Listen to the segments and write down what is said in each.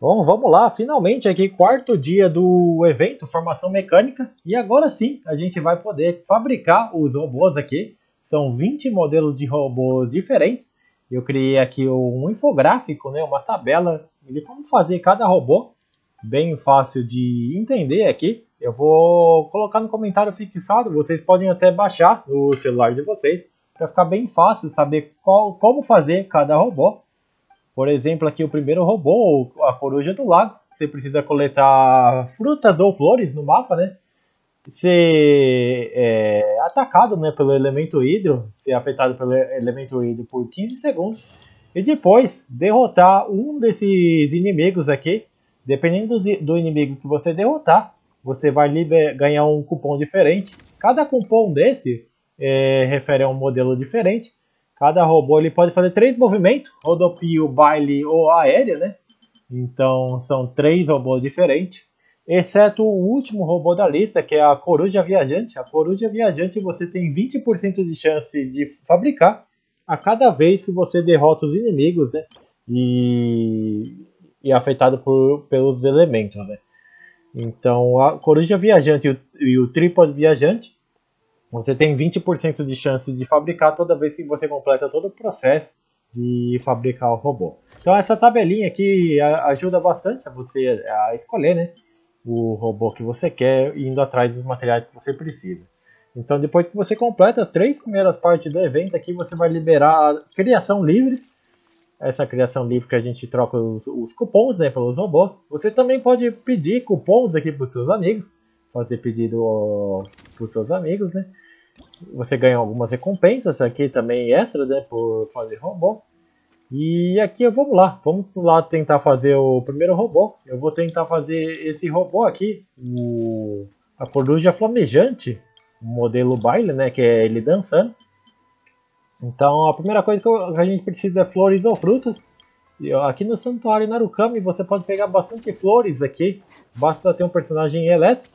Bom, vamos lá, finalmente aqui quarto dia do evento Formação Mecânica e agora sim a gente vai poder fabricar os robôs aqui. São 20 modelos de robôs diferentes. Eu criei aqui um infográfico, né, uma tabela de como fazer cada robô, bem fácil de entender aqui. Eu vou colocar no comentário fixado, vocês podem até baixar no celular de vocês para ficar bem fácil saber qual, como fazer cada robô. Por exemplo, aqui o primeiro robô, a coruja do lago. Você precisa coletar frutas ou flores no mapa, né? Ser é, atacado né, pelo elemento hidro, ser afetado pelo elemento hidro por 15 segundos. E depois derrotar um desses inimigos aqui. Dependendo do, do inimigo que você derrotar, você vai ganhar um cupom diferente. Cada cupom desse é, refere a um modelo diferente. Cada robô ele pode fazer três movimentos, rodopio, baile ou aéreo, né? Então são três robôs diferentes, exceto o último robô da lista, que é a coruja viajante. A coruja viajante você tem 20% de chance de fabricar a cada vez que você derrota os inimigos, né? E, e é afetado por, pelos elementos, né? Então a coruja viajante e o, e o trípode viajante você tem 20% de chance de fabricar toda vez que você completa todo o processo de fabricar o robô. Então essa tabelinha aqui ajuda bastante a você a escolher né, o robô que você quer, indo atrás dos materiais que você precisa. Então depois que você completa as três primeiras partes do evento aqui, você vai liberar a criação livre. Essa criação livre que a gente troca os, os cupons né, pelos robôs. Você também pode pedir cupons aqui para os seus amigos. Fazer pedido para os seus amigos, né? Você ganha algumas recompensas aqui também extra, né, por fazer robô. E aqui vamos lá, vamos lá tentar fazer o primeiro robô. Eu vou tentar fazer esse robô aqui, o, a coruja flamejante, modelo baile, né, que é ele dançando. Então a primeira coisa que a gente precisa é flores ou frutas. Aqui no Santuário Narukami você pode pegar bastante flores aqui, basta ter um personagem elétrico.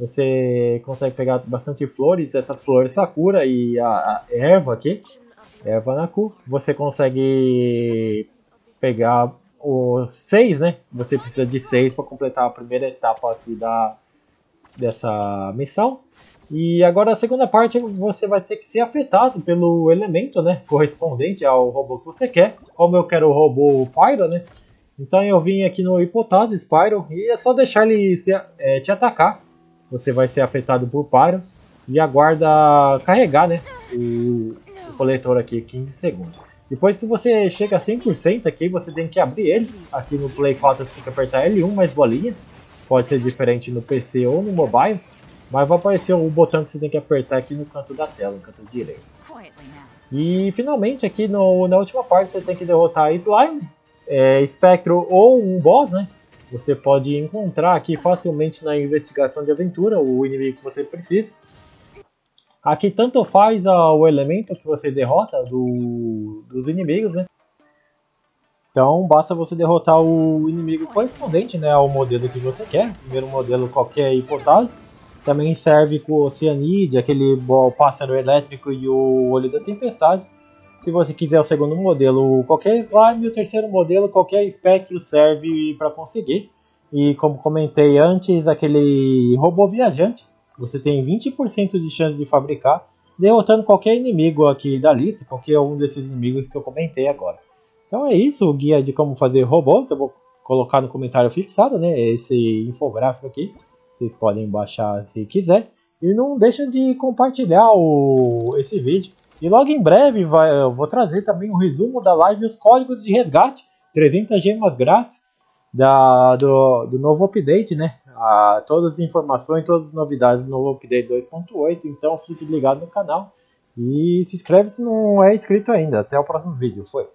Você consegue pegar bastante flores, essas flores Sakura e a, a erva aqui, erva Naku. Você consegue pegar os seis, né? Você precisa de seis para completar a primeira etapa aqui da, dessa missão. E agora a segunda parte você vai ter que ser afetado pelo elemento, né? Correspondente ao robô que você quer. Como eu quero o robô Pyro, né? Então eu vim aqui no Hipotase Spyro e é só deixar ele se, é, te atacar você vai ser afetado por paro e aguarda carregar né, o, o coletor aqui 15 segundos. Depois que você chega a 100% aqui, você tem que abrir ele. Aqui no Play 4 você tem que apertar L1 mais bolinha. Pode ser diferente no PC ou no mobile. Mas vai aparecer o botão que você tem que apertar aqui no canto da tela, no canto direito. E finalmente aqui no, na última parte você tem que derrotar Slime, é, Spectro ou um boss, né? Você pode encontrar aqui facilmente na investigação de aventura o inimigo que você precisa. Aqui tanto faz o elemento que você derrota do, dos inimigos, né? Então basta você derrotar o inimigo correspondente né, ao modelo que você quer. Primeiro modelo qualquer hipótese. Também serve com o Cianide, aquele pássaro elétrico e o olho da tempestade. Se você quiser o segundo modelo, qualquer slime, o terceiro modelo, qualquer espectro serve para conseguir. E como comentei antes, aquele robô viajante, você tem 20% de chance de fabricar, derrotando qualquer inimigo aqui da lista, qualquer um desses inimigos que eu comentei agora. Então é isso, o guia de como fazer robôs, eu vou colocar no comentário fixado, né, esse infográfico aqui, vocês podem baixar se quiser. E não deixem de compartilhar o, esse vídeo e logo em breve vai, eu vou trazer também um resumo da live e os códigos de resgate, 300 gemas grátis da, do, do novo update, né? Todas as informações, todas as novidades do novo update 2.8, então fique ligado no canal e se inscreve se não é inscrito ainda. Até o próximo vídeo, foi!